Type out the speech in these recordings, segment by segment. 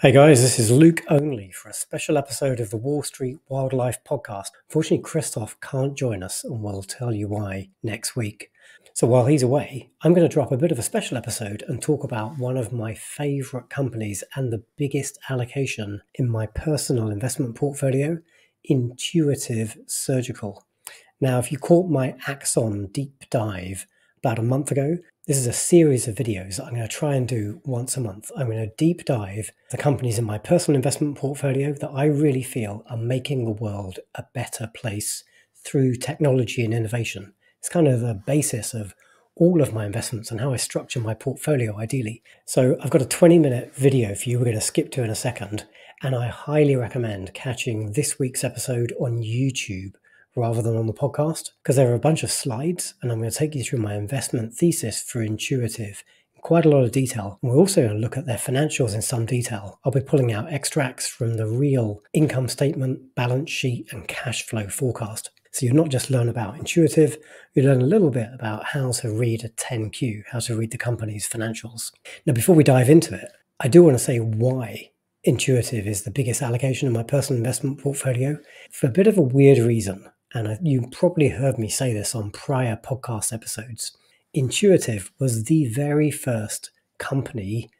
Hey guys, this is Luke Only for a special episode of the Wall Street Wildlife Podcast. Unfortunately, Christoph can't join us, and we'll tell you why next week. So while he's away, I'm going to drop a bit of a special episode and talk about one of my favorite companies and the biggest allocation in my personal investment portfolio Intuitive Surgical. Now, if you caught my Axon deep dive about a month ago, this is a series of videos that I'm going to try and do once a month. I'm going to deep dive the companies in my personal investment portfolio that I really feel are making the world a better place through technology and innovation. It's kind of the basis of all of my investments and how I structure my portfolio ideally. So I've got a 20 minute video for you we're going to skip to in a second. And I highly recommend catching this week's episode on YouTube rather than on the podcast because there are a bunch of slides and I'm going to take you through my investment thesis for Intuitive in quite a lot of detail. We're also going to look at their financials in some detail. I'll be pulling out extracts from the real income statement, balance sheet, and cash flow forecast. So you not just learn about Intuitive, you learn a little bit about how to read a 10Q, how to read the company's financials. Now, before we dive into it, I do want to say why Intuitive is the biggest allocation in my personal investment portfolio for a bit of a weird reason and you probably heard me say this on prior podcast episodes. Intuitive was the very first company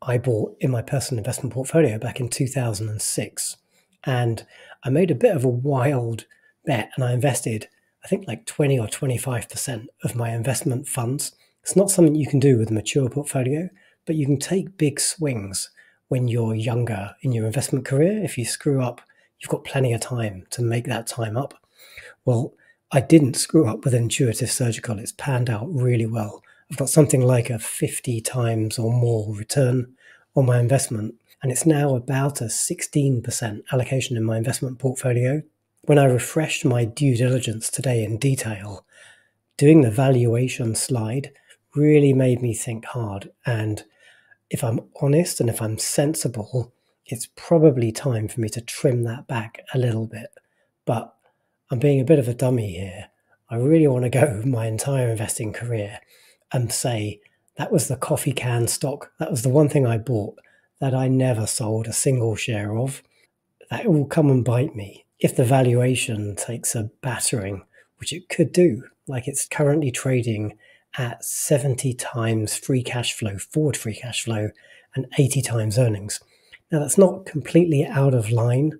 I bought in my personal investment portfolio back in 2006. And I made a bit of a wild bet and I invested, I think, like 20 or 25% of my investment funds. It's not something you can do with a mature portfolio, but you can take big swings when you're younger in your investment career. If you screw up, you've got plenty of time to make that time up. Well, I didn't screw up with intuitive surgical. It's panned out really well. I've got something like a 50 times or more return on my investment, and it's now about a 16% allocation in my investment portfolio. When I refreshed my due diligence today in detail, doing the valuation slide really made me think hard. And if I'm honest and if I'm sensible, it's probably time for me to trim that back a little bit. But I'm being a bit of a dummy here. I really want to go my entire investing career and say that was the coffee can stock. That was the one thing I bought that I never sold a single share of. That will come and bite me if the valuation takes a battering, which it could do. Like it's currently trading at 70 times free cash flow, forward free cash flow, and 80 times earnings. Now, that's not completely out of line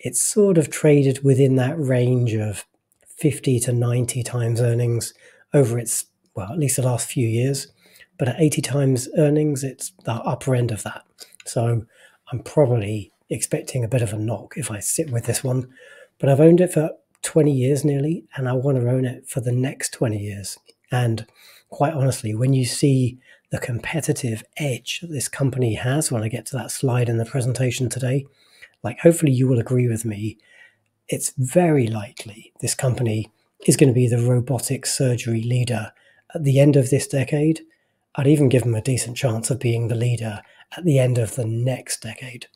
it's sort of traded within that range of 50 to 90 times earnings over its, well, at least the last few years. But at 80 times earnings, it's the upper end of that. So I'm probably expecting a bit of a knock if I sit with this one. But I've owned it for 20 years nearly, and I want to own it for the next 20 years. And quite honestly, when you see the competitive edge that this company has, when I get to that slide in the presentation today, like hopefully you will agree with me, it's very likely this company is going to be the robotic surgery leader at the end of this decade. I'd even give them a decent chance of being the leader at the end of the next decade.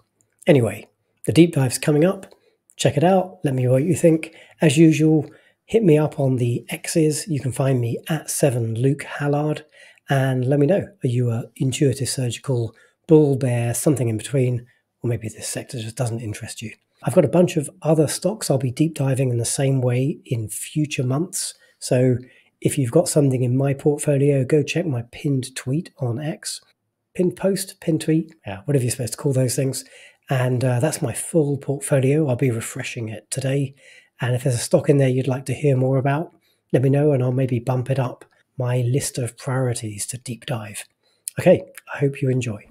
Anyway, the deep dive's coming up. Check it out. Let me know what you think. As usual, hit me up on the X's. You can find me at 7 Luke Hallard and let me know. Are you a intuitive surgical bull bear, something in between? Or maybe this sector just doesn't interest you. I've got a bunch of other stocks I'll be deep diving in the same way in future months. So if you've got something in my portfolio, go check my pinned tweet on X, pinned post, pinned tweet, yeah, whatever you're supposed to call those things. And uh, that's my full portfolio. I'll be refreshing it today. And if there's a stock in there you'd like to hear more about, let me know and I'll maybe bump it up my list of priorities to deep dive. Okay, I hope you enjoy.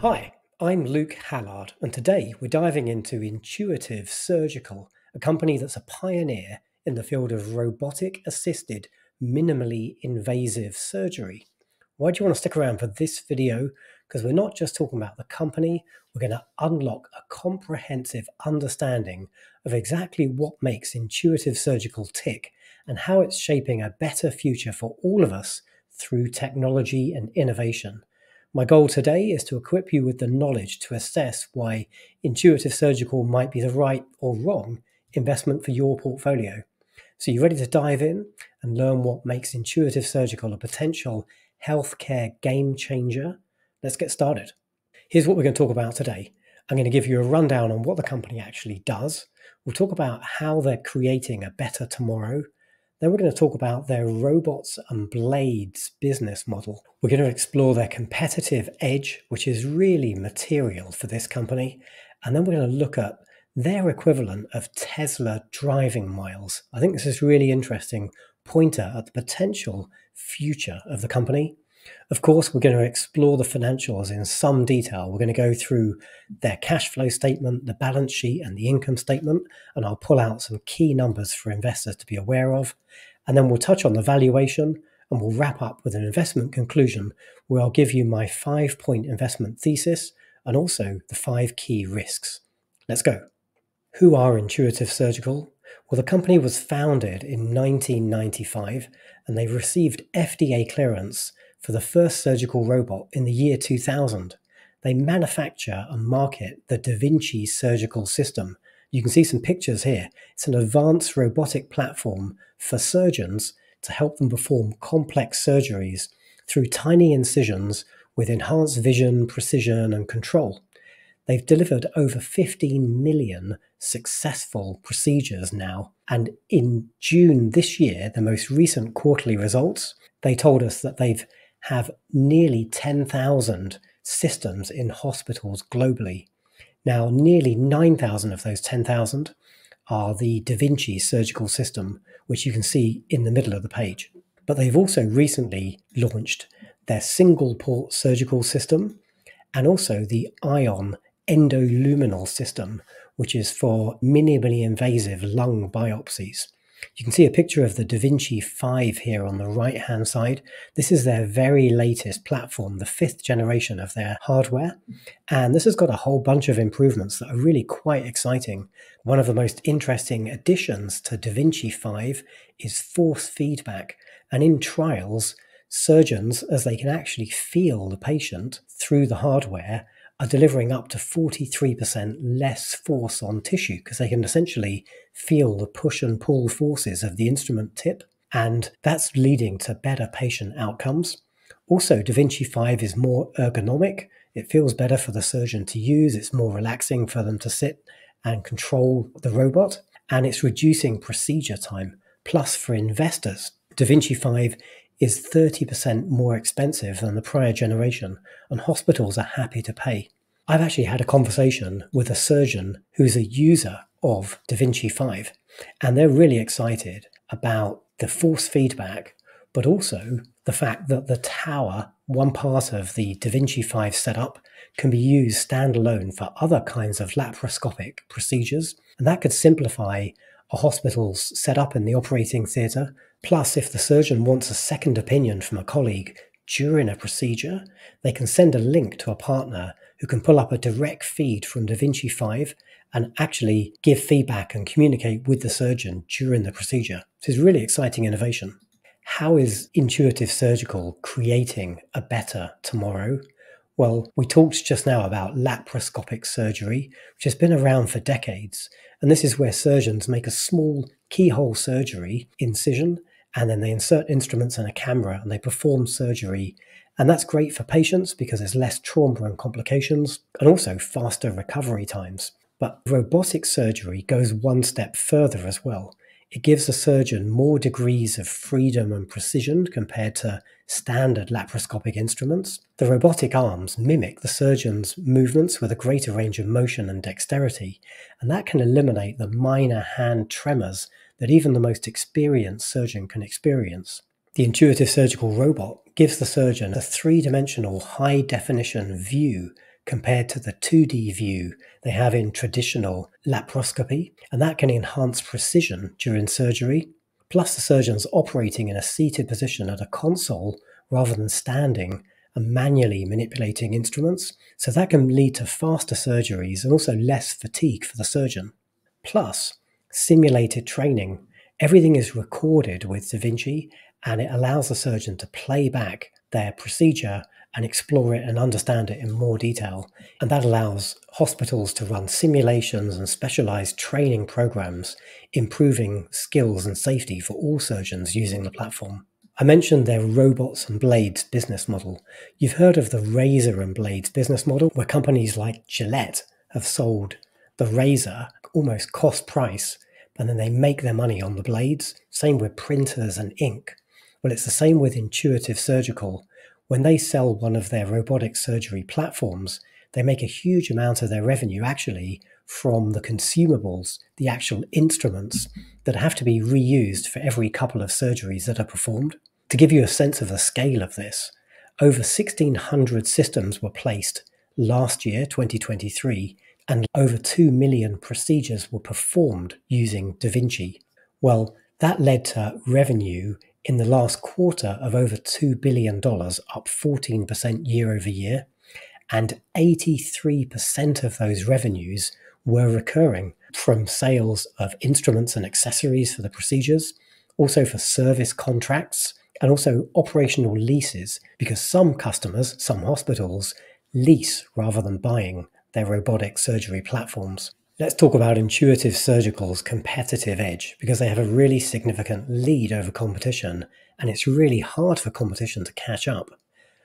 Hi, I'm Luke Hallard, and today we're diving into Intuitive Surgical, a company that's a pioneer in the field of robotic assisted, minimally invasive surgery. Why do you want to stick around for this video? Because we're not just talking about the company, we're going to unlock a comprehensive understanding of exactly what makes Intuitive Surgical tick and how it's shaping a better future for all of us through technology and innovation. My goal today is to equip you with the knowledge to assess why intuitive surgical might be the right or wrong investment for your portfolio. So, you're ready to dive in and learn what makes intuitive surgical a potential healthcare game changer let's get started. Here's what we're going to talk about today. I'm going to give you a rundown on what the company actually does. We'll talk about how they're creating a better tomorrow. Then we're going to talk about their robots and blades business model. We're going to explore their competitive edge, which is really material for this company. And then we're going to look at their equivalent of Tesla driving miles. I think this is really interesting pointer at the potential future of the company. Of course, we're going to explore the financials in some detail. We're going to go through their cash flow statement, the balance sheet, and the income statement, and I'll pull out some key numbers for investors to be aware of. And then we'll touch on the valuation and we'll wrap up with an investment conclusion where I'll give you my five point investment thesis and also the five key risks. Let's go. Who are Intuitive Surgical? Well, the company was founded in 1995 and they received FDA clearance for the first surgical robot in the year 2000. They manufacture and market the Da Vinci surgical system. You can see some pictures here. It's an advanced robotic platform for surgeons to help them perform complex surgeries through tiny incisions with enhanced vision, precision, and control. They've delivered over 15 million successful procedures now. And in June this year, the most recent quarterly results, they told us that they've have nearly 10,000 systems in hospitals globally. Now, nearly 9,000 of those 10,000 are the Da Vinci surgical system, which you can see in the middle of the page. But they've also recently launched their single port surgical system and also the ION endoluminal system, which is for minimally invasive lung biopsies. You can see a picture of the Da Vinci 5 here on the right hand side. This is their very latest platform, the fifth generation of their hardware. And this has got a whole bunch of improvements that are really quite exciting. One of the most interesting additions to Da Vinci 5 is force feedback. And in trials, surgeons, as they can actually feel the patient through the hardware, are delivering up to 43% less force on tissue because they can essentially feel the push and pull forces of the instrument tip. And that's leading to better patient outcomes. Also, Da Vinci 5 is more ergonomic. It feels better for the surgeon to use. It's more relaxing for them to sit and control the robot. And it's reducing procedure time. Plus, for investors, Da Vinci 5 is 30% more expensive than the prior generation, and hospitals are happy to pay. I've actually had a conversation with a surgeon who's a user of Da Vinci 5, and they're really excited about the force feedback, but also the fact that the tower, one part of the Da Vinci 5 setup, can be used standalone for other kinds of laparoscopic procedures, and that could simplify a hospital's setup in the operating theatre Plus, if the surgeon wants a second opinion from a colleague during a procedure, they can send a link to a partner who can pull up a direct feed from Da Vinci 5 and actually give feedback and communicate with the surgeon during the procedure. This is really exciting innovation. How is Intuitive Surgical creating a better tomorrow? Well, we talked just now about laparoscopic surgery, which has been around for decades. And this is where surgeons make a small keyhole surgery incision and then they insert instruments and a camera and they perform surgery. And that's great for patients because there's less trauma and complications and also faster recovery times. But robotic surgery goes one step further as well. It gives the surgeon more degrees of freedom and precision compared to standard laparoscopic instruments. The robotic arms mimic the surgeon's movements with a greater range of motion and dexterity, and that can eliminate the minor hand tremors that even the most experienced surgeon can experience. The intuitive surgical robot gives the surgeon a three dimensional high definition view compared to the 2D view they have in traditional laparoscopy, and that can enhance precision during surgery. Plus, the surgeon's operating in a seated position at a console rather than standing and manually manipulating instruments, so that can lead to faster surgeries and also less fatigue for the surgeon. Plus, simulated training. Everything is recorded with Da Vinci and it allows the surgeon to play back their procedure and explore it and understand it in more detail. And that allows hospitals to run simulations and specialized training programs, improving skills and safety for all surgeons using the platform. I mentioned their robots and blades business model. You've heard of the razor and blades business model, where companies like Gillette have sold the razor almost cost price, and then they make their money on the blades. Same with printers and ink. Well, it's the same with Intuitive Surgical. When they sell one of their robotic surgery platforms, they make a huge amount of their revenue actually from the consumables, the actual instruments that have to be reused for every couple of surgeries that are performed. To give you a sense of the scale of this, over 1,600 systems were placed last year, 2023, and over 2 million procedures were performed using Da Vinci. Well, that led to revenue in the last quarter of over $2 billion, up 14% year over year. And 83% of those revenues were recurring from sales of instruments and accessories for the procedures, also for service contracts, and also operational leases, because some customers, some hospitals, lease rather than buying their robotic surgery platforms. Let's talk about Intuitive Surgical's competitive edge because they have a really significant lead over competition and it's really hard for competition to catch up.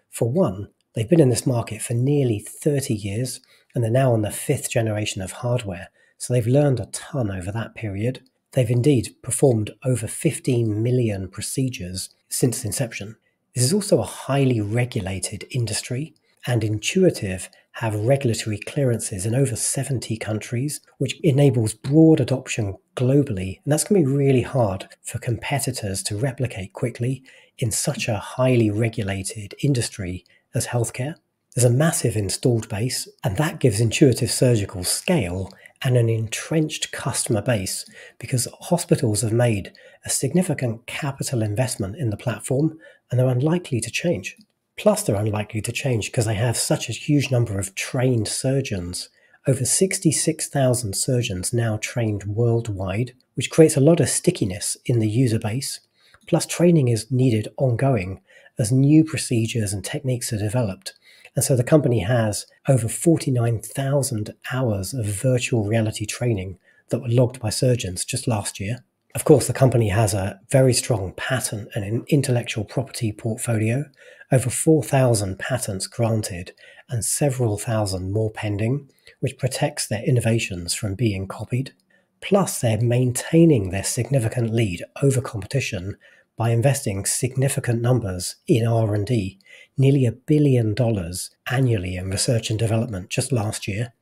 For one, they've been in this market for nearly 30 years and they're now on the fifth generation of hardware, so they've learned a ton over that period. They've indeed performed over 15 million procedures since inception. This is also a highly regulated industry, and Intuitive have regulatory clearances in over 70 countries, which enables broad adoption globally. And that's going to be really hard for competitors to replicate quickly in such a highly regulated industry as healthcare. There's a massive installed base, and that gives Intuitive Surgical scale and an entrenched customer base because hospitals have made a significant capital investment in the platform and they're unlikely to change. Plus, they're unlikely to change because they have such a huge number of trained surgeons. Over 66,000 surgeons now trained worldwide, which creates a lot of stickiness in the user base. Plus, training is needed ongoing as new procedures and techniques are developed. And so the company has over 49,000 hours of virtual reality training that were logged by surgeons just last year. Of course, the company has a very strong patent and an intellectual property portfolio, over 4,000 patents granted and several thousand more pending, which protects their innovations from being copied. Plus, they're maintaining their significant lead over competition by investing significant numbers in R&D, nearly a billion dollars annually in research and development just last year.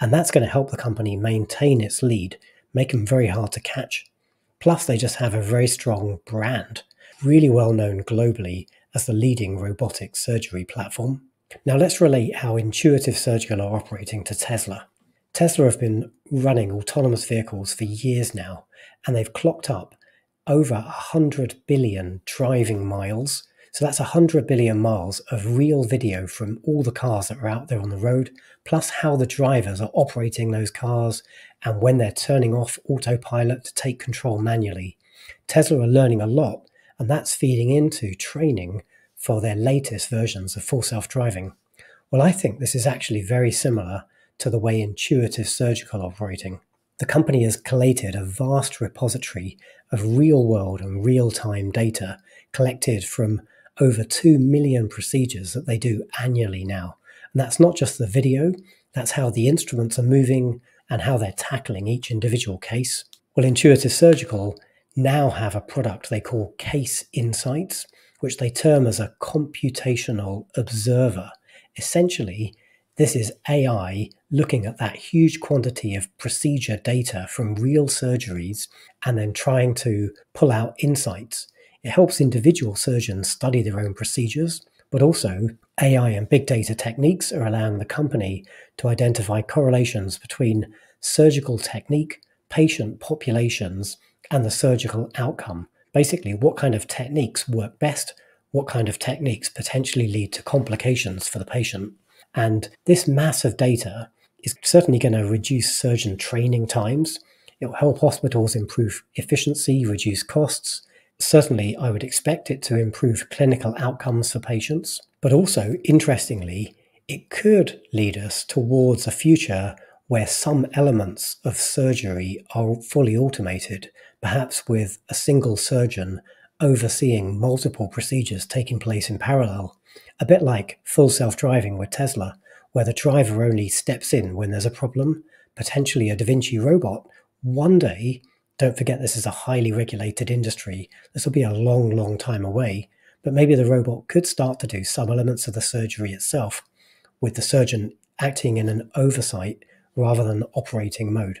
And that's going to help the company maintain its lead, make them very hard to catch Plus, they just have a very strong brand, really well known globally as the leading robotic surgery platform. Now, let's relate how Intuitive Surgical are operating to Tesla. Tesla have been running autonomous vehicles for years now, and they've clocked up over 100 billion driving miles. So that's 100 billion miles of real video from all the cars that are out there on the road, plus how the drivers are operating those cars and when they're turning off autopilot to take control manually. Tesla are learning a lot, and that's feeding into training for their latest versions of full self driving. Well, I think this is actually very similar to the way Intuitive Surgical operating. The company has collated a vast repository of real world and real time data collected from over 2 million procedures that they do annually now. And that's not just the video, that's how the instruments are moving, and how they're tackling each individual case. Well, Intuitive Surgical now have a product they call Case Insights, which they term as a computational observer. Essentially, this is AI looking at that huge quantity of procedure data from real surgeries and then trying to pull out insights. It helps individual surgeons study their own procedures, but also AI and big data techniques are allowing the company to identify correlations between surgical technique, patient populations, and the surgical outcome. Basically, what kind of techniques work best, what kind of techniques potentially lead to complications for the patient. And this mass of data is certainly going to reduce surgeon training times. It will help hospitals improve efficiency, reduce costs. Certainly, I would expect it to improve clinical outcomes for patients. But also, interestingly, it could lead us towards a future where some elements of surgery are fully automated, perhaps with a single surgeon overseeing multiple procedures taking place in parallel, a bit like full self driving with Tesla, where the driver only steps in when there's a problem, potentially a Da Vinci robot. One day, don't forget this is a highly regulated industry, this will be a long, long time away, but maybe the robot could start to do some elements of the surgery itself, with the surgeon acting in an oversight rather than operating mode.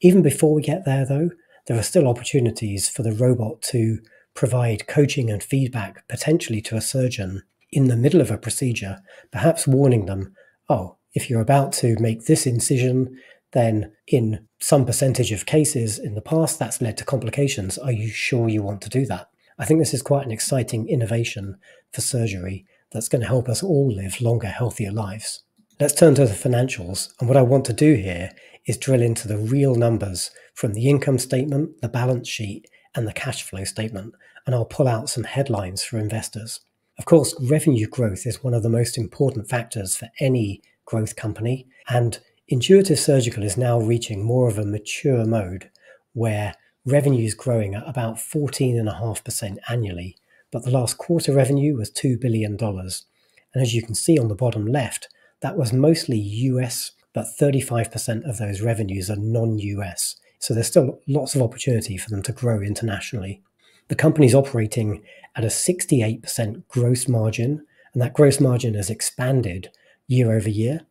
Even before we get there, though, there are still opportunities for the robot to provide coaching and feedback potentially to a surgeon in the middle of a procedure, perhaps warning them, oh, if you're about to make this incision, then in some percentage of cases in the past that's led to complications. Are you sure you want to do that? I think this is quite an exciting innovation for surgery that's going to help us all live longer, healthier lives. Let's turn to the financials. And what I want to do here is drill into the real numbers from the income statement, the balance sheet, and the cash flow statement. And I'll pull out some headlines for investors. Of course, revenue growth is one of the most important factors for any growth company. And Intuitive Surgical is now reaching more of a mature mode where revenue is growing at about 14.5% annually. But the last quarter revenue was $2 billion. And as you can see on the bottom left, that was mostly US, but 35% of those revenues are non US. So there's still lots of opportunity for them to grow internationally. The company's operating at a 68% gross margin, and that gross margin has expanded year over year.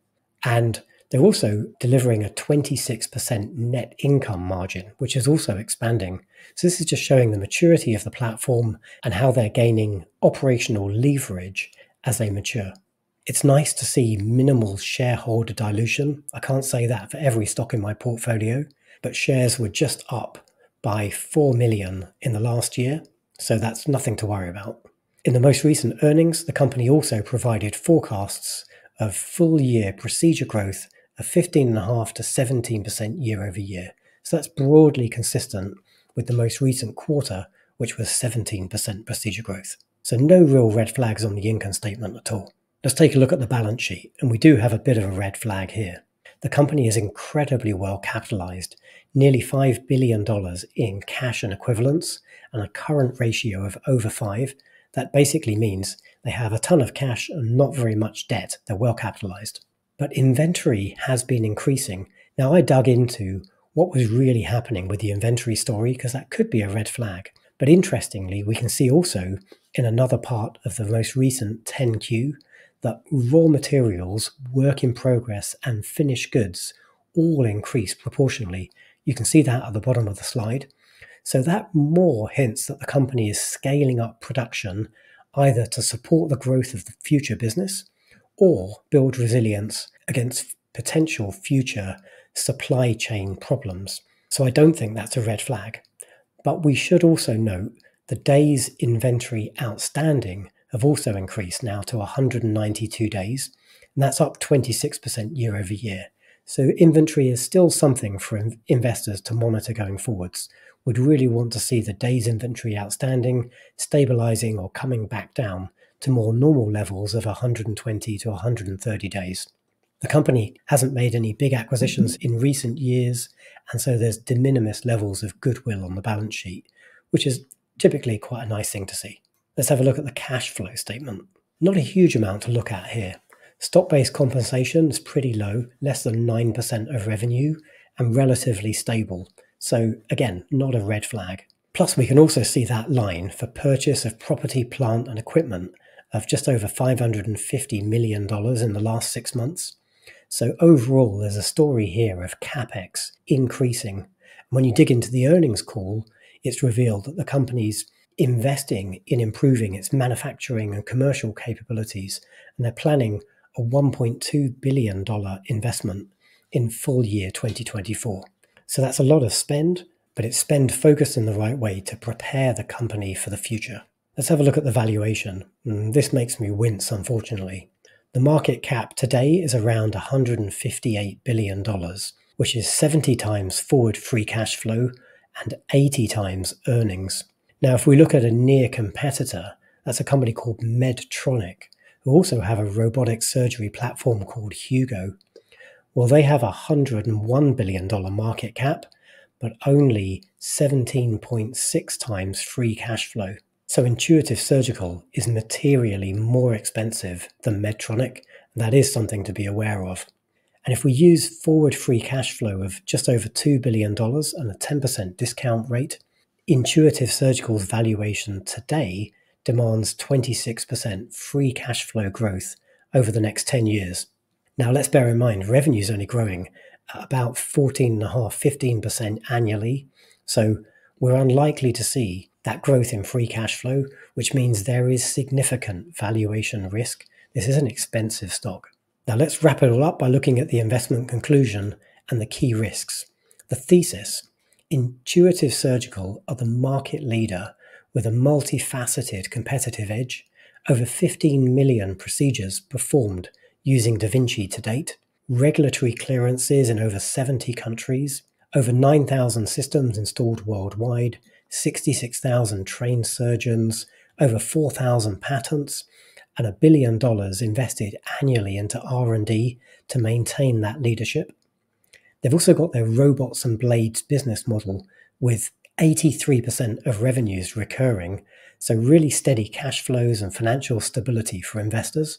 And they're also delivering a 26% net income margin, which is also expanding. So, this is just showing the maturity of the platform and how they're gaining operational leverage as they mature. It's nice to see minimal shareholder dilution. I can't say that for every stock in my portfolio, but shares were just up by 4 million in the last year, so that's nothing to worry about. In the most recent earnings, the company also provided forecasts of full year procedure growth of 15.5 to 17% year over year. So that's broadly consistent with the most recent quarter, which was 17% procedure growth. So no real red flags on the income statement at all. Let's take a look at the balance sheet, and we do have a bit of a red flag here. The company is incredibly well capitalized, nearly $5 billion in cash and equivalents, and a current ratio of over 5. That basically means they have a ton of cash and not very much debt. They're well capitalized. But inventory has been increasing. Now, I dug into what was really happening with the inventory story because that could be a red flag. But interestingly, we can see also in another part of the most recent 10Q that raw materials, work in progress, and finished goods all increase proportionally. You can see that at the bottom of the slide. So that more hints that the company is scaling up production either to support the growth of the future business or build resilience against potential future supply chain problems. So I don't think that's a red flag. But we should also note the days inventory outstanding have also increased now to 192 days, and that's up 26% year over year. So inventory is still something for investors to monitor going forwards. We'd really want to see the days inventory outstanding stabilizing or coming back down to more normal levels of 120 to 130 days. The company hasn't made any big acquisitions in recent years, and so there's de minimis levels of goodwill on the balance sheet, which is typically quite a nice thing to see. Let's have a look at the cash flow statement. Not a huge amount to look at here. Stock based compensation is pretty low, less than 9% of revenue, and relatively stable. So, again, not a red flag. Plus, we can also see that line for purchase of property, plant, and equipment of just over $550 million in the last six months. So, overall, there's a story here of capex increasing. When you dig into the earnings call, it's revealed that the company's investing in improving its manufacturing and commercial capabilities, and they're planning a $1.2 billion investment in full year 2024. So that's a lot of spend, but it's spend focused in the right way to prepare the company for the future. Let's have a look at the valuation. Mm, this makes me wince, unfortunately. The market cap today is around $158 billion, which is 70 times forward free cash flow and 80 times earnings. Now, if we look at a near competitor, that's a company called Medtronic, who also have a robotic surgery platform called Hugo. Well, they have a $101 billion market cap, but only 17.6 times free cash flow. So, Intuitive Surgical is materially more expensive than Medtronic. That is something to be aware of. And if we use forward free cash flow of just over $2 billion and a 10% discount rate, Intuitive Surgical's valuation today demands 26% free cash flow growth over the next 10 years. Now, let's bear in mind, revenue is only growing about 14.5%, 15% annually. So we're unlikely to see that growth in free cash flow, which means there is significant valuation risk. This is an expensive stock. Now, let's wrap it all up by looking at the investment conclusion and the key risks. The thesis Intuitive Surgical are the market leader with a multifaceted competitive edge, over 15 million procedures performed using Da Vinci to date, regulatory clearances in over 70 countries, over 9,000 systems installed worldwide, 66,000 trained surgeons, over 4,000 patents, and a billion dollars invested annually into R&D to maintain that leadership. They've also got their robots and blades business model with 83% of revenues recurring, so really steady cash flows and financial stability for investors.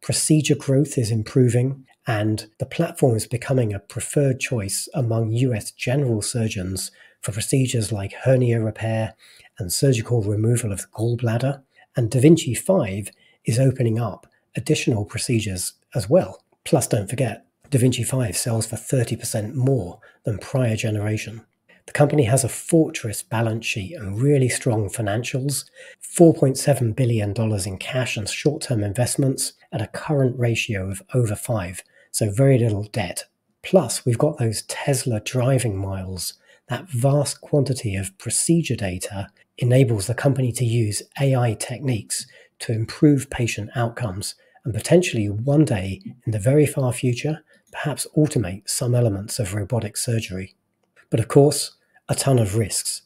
Procedure growth is improving, and the platform is becoming a preferred choice among US general surgeons for procedures like hernia repair and surgical removal of the gallbladder. And Da Vinci 5 is opening up additional procedures as well. Plus, don't forget, Da Vinci 5 sells for 30% more than prior generation. The company has a fortress balance sheet and really strong financials $4.7 billion in cash and short term investments at a current ratio of over 5, so very little debt. Plus, we've got those Tesla driving miles. That vast quantity of procedure data enables the company to use AI techniques to improve patient outcomes and potentially one day in the very far future, perhaps automate some elements of robotic surgery. But of course, a ton of risks.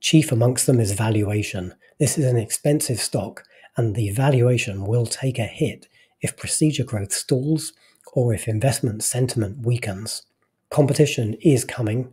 Chief amongst them is valuation. This is an expensive stock, and the valuation will take a hit if procedure growth stalls or if investment sentiment weakens. Competition is coming.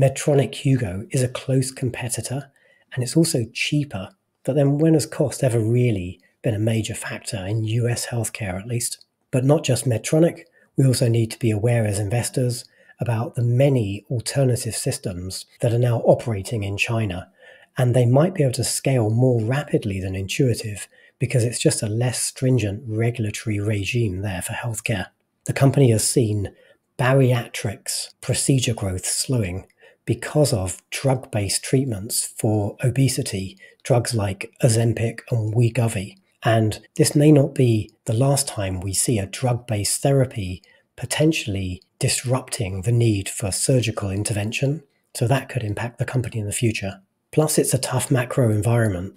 Medtronic Hugo is a close competitor, and it's also cheaper. But then, when has cost ever really been a major factor in US healthcare, at least? But not just Medtronic, we also need to be aware as investors about the many alternative systems that are now operating in China. And they might be able to scale more rapidly than Intuitive because it's just a less stringent regulatory regime there for healthcare. The company has seen bariatrics procedure growth slowing because of drug based treatments for obesity, drugs like Ozempic and Wegovy. And this may not be the last time we see a drug based therapy potentially disrupting the need for surgical intervention. So that could impact the company in the future. Plus, it's a tough macro environment.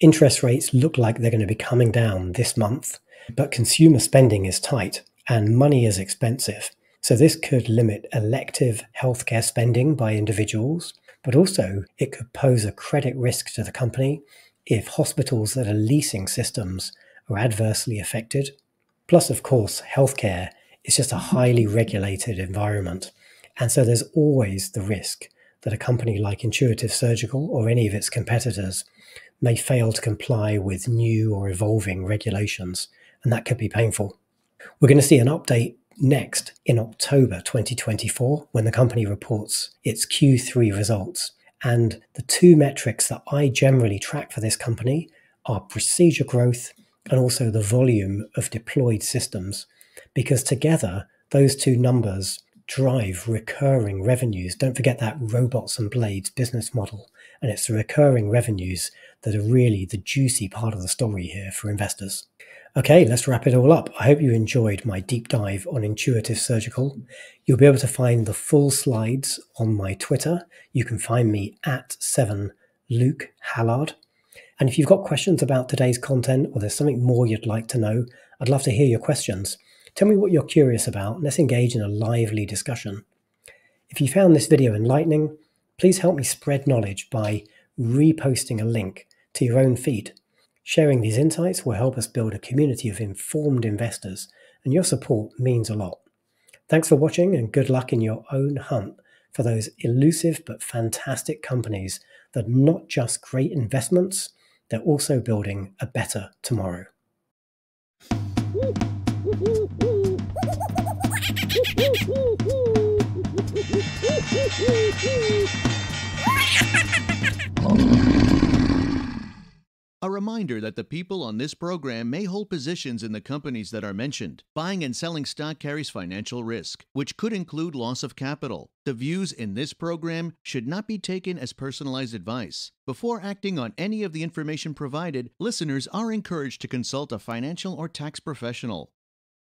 Interest rates look like they're going to be coming down this month, but consumer spending is tight and money is expensive. So, this could limit elective healthcare spending by individuals, but also it could pose a credit risk to the company if hospitals that are leasing systems are adversely affected. Plus, of course, healthcare is just a mm-hmm. highly regulated environment. And so there's always the risk that a company like Intuitive Surgical or any of its competitors may fail to comply with new or evolving regulations, and that could be painful. We're going to see an update next in October 2024 when the company reports its Q3 results. And the two metrics that I generally track for this company are procedure growth and also the volume of deployed systems, because together those two numbers drive recurring revenues. Don't forget that robots and blades business model. And it's the recurring revenues that are really the juicy part of the story here for investors. Okay, let's wrap it all up. I hope you enjoyed my deep dive on Intuitive Surgical. You'll be able to find the full slides on my Twitter. You can find me at 7 Luke Hallard. And if you've got questions about today's content or there's something more you'd like to know, I'd love to hear your questions. Tell me what you're curious about. And let's engage in a lively discussion. If you found this video enlightening, please help me spread knowledge by reposting a link to your own feed. Sharing these insights will help us build a community of informed investors, and your support means a lot. Thanks for watching, and good luck in your own hunt for those elusive but fantastic companies that are not just great investments, they're also building a better tomorrow. A reminder that the people on this program may hold positions in the companies that are mentioned. Buying and selling stock carries financial risk, which could include loss of capital. The views in this program should not be taken as personalized advice. Before acting on any of the information provided, listeners are encouraged to consult a financial or tax professional.